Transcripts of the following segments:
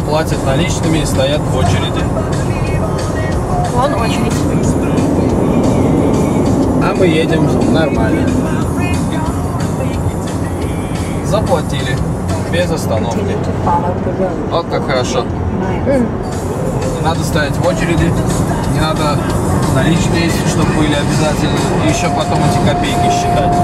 платят наличными и стоят в очереди. Вон очередь. А мы едем нормально. Заплатили. Без остановки. Вот как хорошо. Не надо стоять в очереди. Не надо наличные, если что, были обязательно. И еще потом эти копейки считать.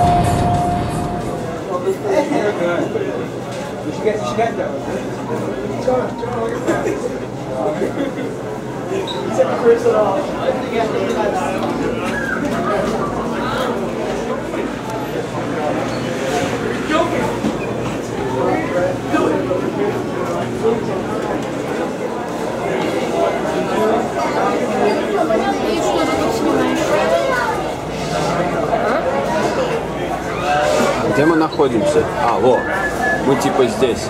Где мы находимся? А, вот. Мы типа здесь.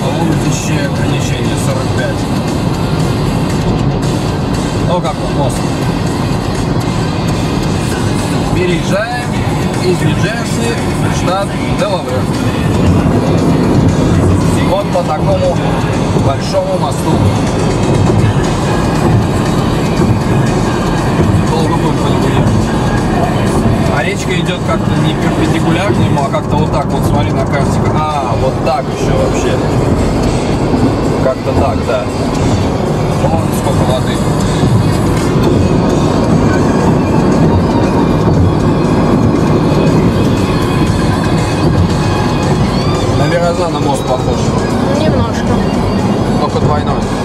По улице ограничение 45. Ну как вот мост. Переезжаем из Нью-Джерси в штат Делавэр. Вот по такому большому мосту. Долго будем. А речка идет как-то не перпендикулярно ему, а как-то вот так. Вот смотри на карте. А, вот так еще вообще. Как-то так, да. Вон сколько воды. На Верозана мост похож. Немножко. Только двойной.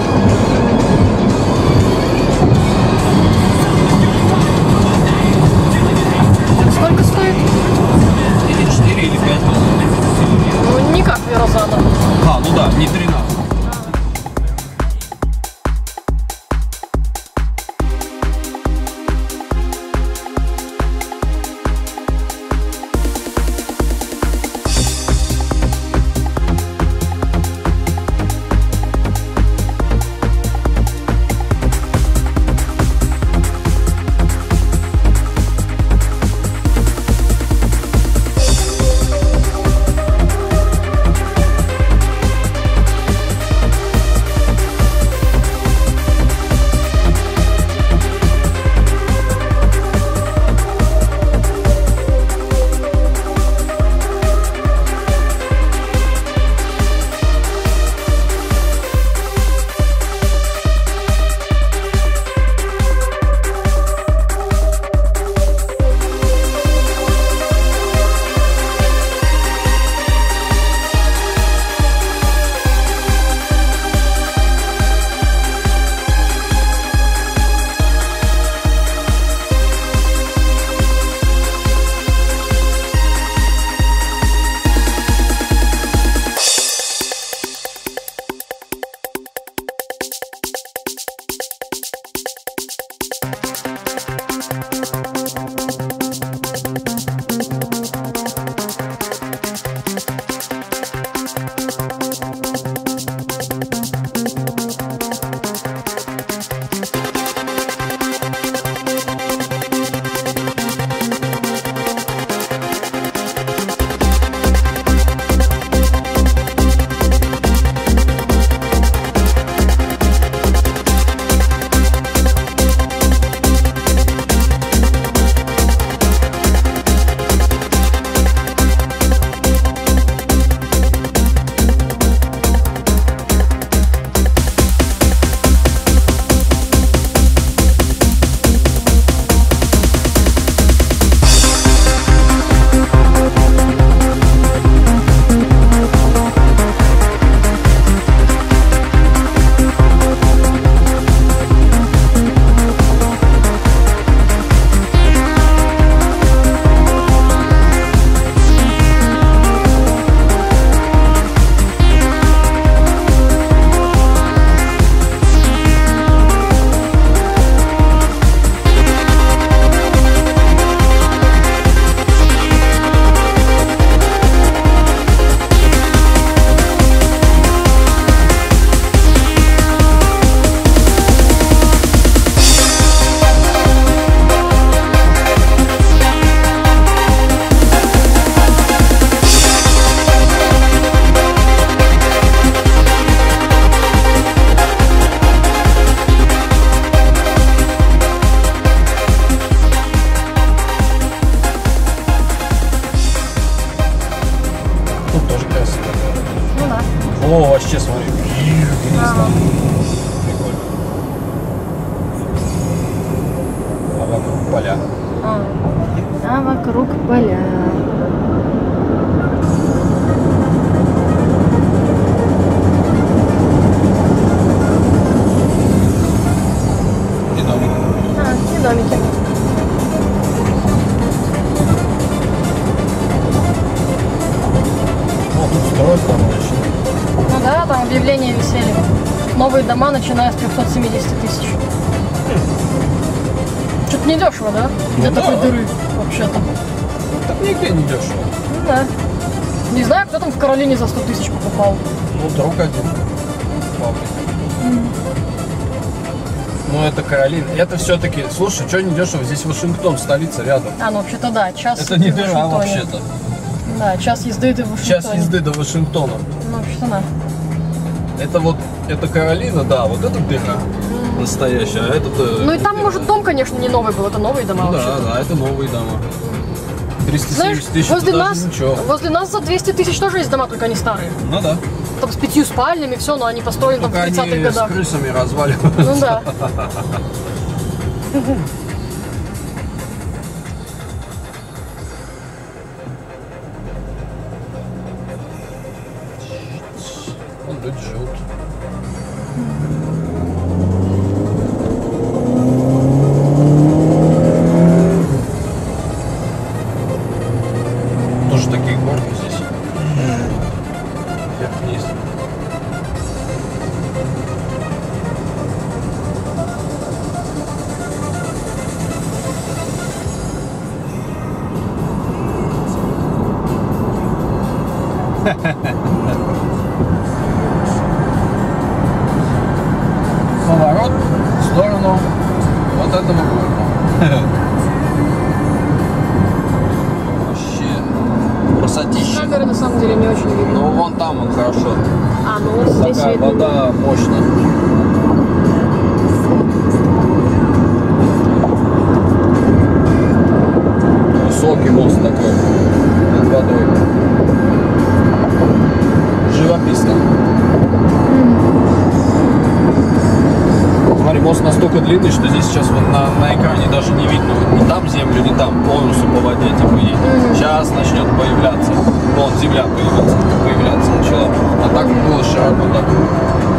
Поля. А, а вокруг поля. И домик. А, и домики. Тут строят там еще. Ну да, там объявления висели. Новые дома, начиная с 370 тысяч. Что-то недешево, да? Для Ну такой да. дыры, вообще-то. Так нигде не дешево. Ну да. Не знаю, кто там в Каролине за 100 тысяч покупал. Ну, друг один. Ну, это Каролина. Это все-таки, слушай, что не дешево? Здесь Вашингтон, столица рядом. А, ну вообще-то да, час Это не дыра вообще-то. Да, час езды ты в Вашингтоне. Час езды до Вашингтона. Ну, вообще-то да. Это вот, это Каролина, да, вот это дыра настоящая, а этот... э, Ну и там, это- может, дом, конечно, не новый был, это новые дома Ну, да, да, это новые дома. 370 Знаешь, тысяч, возле нас, ничего. возле нас за 200 тысяч тоже есть дома, только они старые. Ну да. Там с пятью спальнями, все, но они построены там в Только 30-х они годах. с крысами разваливаются. Ну да. Поворот в сторону вот этого города. Вообще красотища. Камеры на самом деле не очень видно. Ну вон там он хорошо. А, ну вот здесь Такая видно. вода мощная. Высокий мост такой Живописно. Смотри, мост настолько длинный, что здесь сейчас вот на, на экране даже не видно. Вот Ни там землю, ни там полностью по воде типа едет. Сейчас начнет появляться. Вон земля появится, появляться начала. А так было широко так.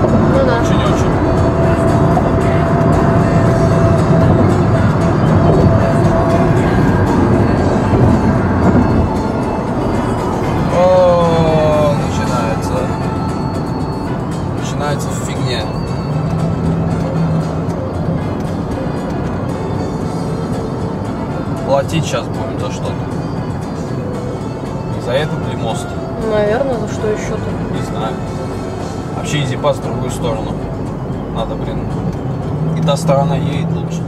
Платить сейчас будем за что-то. За этот ли мост? Наверное, за что еще-то. Не знаю. Вообще изипас в другую сторону. Надо, блин. И та сторона едет лучше.